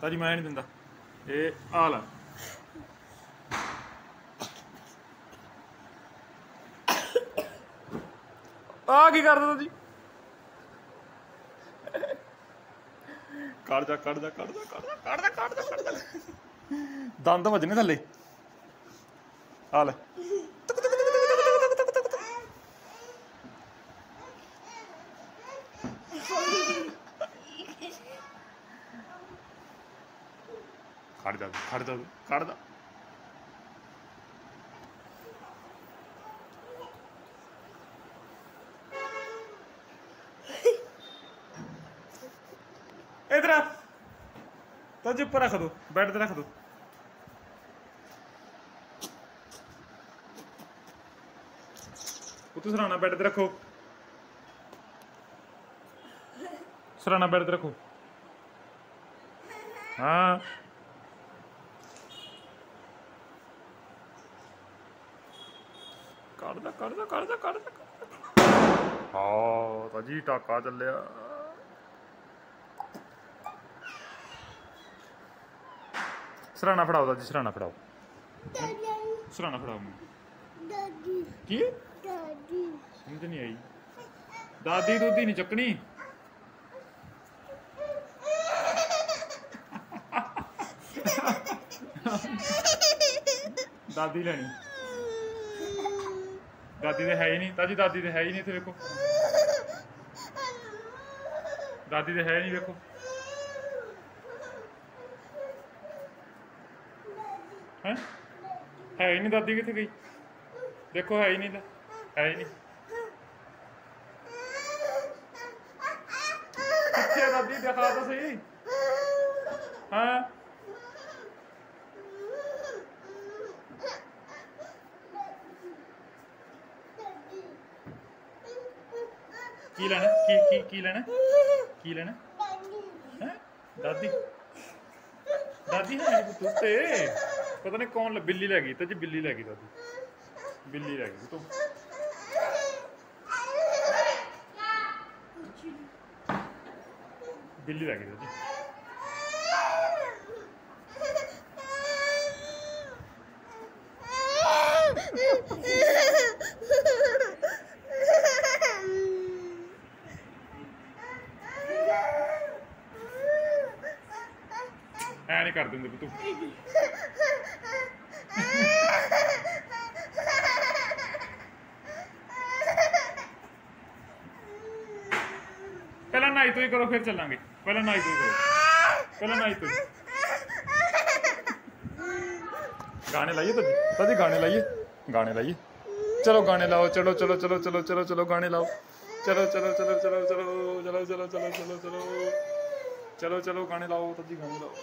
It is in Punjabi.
ਤਾਜੀ, ਮੈਂ ਨਹੀਂ ਦਿੰਦਾ। ਇਹ ਆ ਲੈ। ਆ ਕੀ ਕਰਦਾ ਜੀ, ਕੱਢ ਜਾ ਕੱਢ ਜਾ ਕੱਢ ਜਾ ਕੱਢ ਜਾ ਕੱਢ ਜਾ ਕੱਢ ਜਾ। ਦੰਦ ਵੱਜਣੇ ਥੱਲੇ। ਆ ਲੈ। काढदा काढदा काढदा इधर तज पर रख दो बेड पर रख दो उतु सराना बेड पर रखो सराना बेड पर रखो हाँ ਬੈੱਡ ਤੇ ਰੱਖੋ ਹਾਂ ਕੱਢਦਾ ਕੱਢਦਾ ਕੱਢਦਾ ਕੱਢਦਾ ਹਾਂ ਤਾਂ ਜੀ ਟਾਕਾ ਚੱਲਿਆ ਸਰਾਣਾ ਫੜਾਓ ਦਾ ਜੀ ਸਰਾਣਾ ਫੜਾਓ ਸਰਾਣਾ ਫੜਾਓ ਮੈਨੂੰ ਦਾਦੀ ਕੀ ਦਾਦੀ ਸਮਝ ਨਹੀਂ ਆਈ ਦਾਦੀ ਦੁੱਧੀ ਨਹੀਂ ਚੱਕਣੀ ਦਾਦੀ ਲੈਣੀ ਦਾਦੀ ਤੇ ਹੈ ਹੀ ਨਹੀਂ, ਤਾਜੀ ਦਾਦੀ ਤੇ ਹੈ ਹੀ ਨਹੀਂ ਇੱਥੇ ਵੇਖੋ। ਦਾਦੀ ਤੇ ਹੈ ਨਹੀਂ ਵੇਖੋ। ਹੈ? ਹੈ ਹੀ ਨਹੀਂ ਦਾਦੀ ਕਿੱਥੇ ਗਈ? ਦੇਖੋ ਹੈ ਹੀ ਨਹੀਂ ਹੈ ਹੀ ਨਹੀਂ। ਕਿੱਥੇ ਦਾਦੀ? ਦਿਖਾ ਤਾਂ ਸਹੀ। ਹਾਂ? ਕੀ ਲੈਣਾ? ਕੀ ਕੀ ਕੀ ਲੈਣਾ? ਕੀ ਲੈਣਾ? ਹੈ? ਦਾਦੀ? ਦਾਦੀ ਹੈ ਨਹੀਂ ਪੁੱਤ ਤੇ ਪਤਾ ਨਹੀਂ ਕੌਣ ਲੈ- ਬਿੱਲੀ ਲੈ ਗਈ, ਤੇ ਜੀ ਬਿੱਲੀ ਲੈ ਗਈ ਦਾਦੀ। ਬਿੱਲੀ ਲੈ ਗਈ ਤੂੰ ਬਿੱਲੀ ਲੈ ਗਈ ਦਾਦੀ। ਐ ਨਹੀਂ ਕਰ ਦਿੰਦੇ ਤੂੰ ਪਹਿਲਾਂ ਨਾਈ ਤੋਂ ਹੀ ਕਰੋ ਫਿਰ ਚੱਲਾਂਗੇ ਪਹਿਲਾਂ ਨਾਈ ਤੋਂ ਹੀ ਕਰੋ ਪਹਿਲਾਂ ਨਾਈ ਤੋਂ ਹੀ ਗਾਣੇ ਲਾਈਏ ਤਾਂ ਤਾਂ ਗਾਣੇ ਲਾਈਏ ਗਾਣੇ ਲਾਈਏ ਚਲੋ ਗਾਣੇ ਲਾਓ ਚਲੋ ਚਲੋ ਚਲੋ ਚਲੋ ਚਲੋ ਚਲੋ ਗਾਣੇ ਲਾਓ ਚਲੋ ਚਲੋ ਚਲੋ ਚਲੋ ਚਲੋ ਚਲੋ ਚਲੋ ਚਲੋ ਚਲੋ ਚਲੋ ਚਲੋ ਚਲੋ ਚਲੋ ਗਾਣੇ ਲਾਓ ਤਾਂ ਜੀ ਗਾਣੇ ਲਾਓ